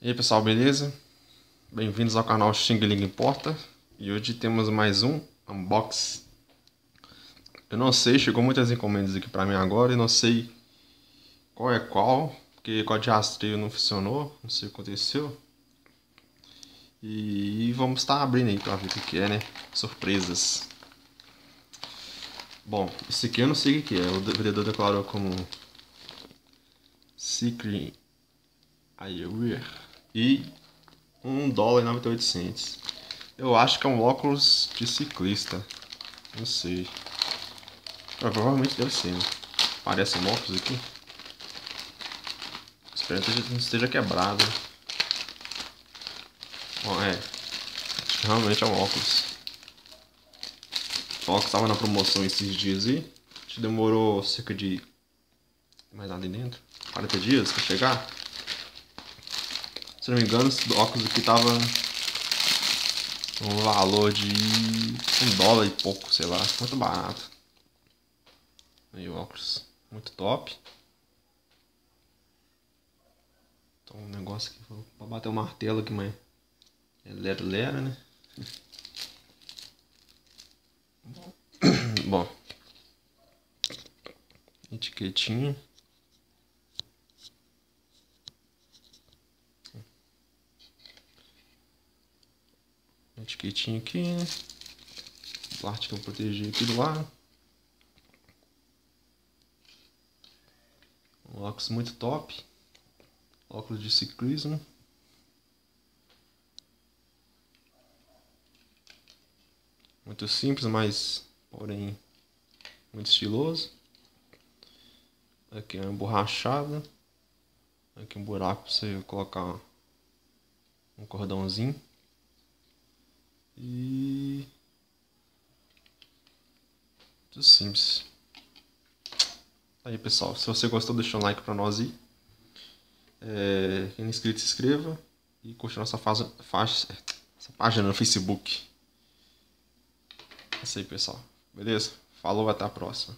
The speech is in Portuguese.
E aí pessoal, beleza? Bem-vindos ao canal Xing Ling Importa. E hoje temos mais um unboxing Eu não sei, chegou muitas encomendas aqui pra mim agora E não sei qual é qual Porque código de rastreio não funcionou Não sei o que aconteceu. E vamos estar abrindo aí pra ver o que é, né? Surpresas. Bom, esse aqui eu não sei o que é. O vendedor declarou como Secret Eyewear e um dólar e 98 Eu acho que é um óculos de ciclista. Não sei. Provavelmente deve ser, né? Parece um óculos aqui. Espero que não esteja quebrado. Bom, é. Realmente é um óculos. O óculos estava na promoção esses dias aí. Demorou cerca de. Mais nada dentro? 40 dias para chegar. Se não me engano, esse óculos aqui tava um valor de um dólar e pouco, sei lá, muito barato. Aí o óculos, muito top. Então um negócio aqui pra bater o martelo aqui, mas é lero lero, né? Bom, etiquetinha. Etiquetinha aqui, né? Plástico para proteger aqui do lado. Um óculos muito top. Óculos de ciclismo. Muito simples, mas porém muito estiloso. Aqui é uma borrachada. Aqui um buraco para você colocar um cordãozinho. E. Tudo simples. Aí pessoal, se você gostou, deixa um like pra nós aí. É, quem não é inscrito, se inscreva. E curte nossa faixa, essa página no Facebook. É isso aí, pessoal. Beleza? Falou, até a próxima.